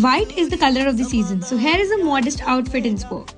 White is the color of the season, so here is a modest outfit in sport.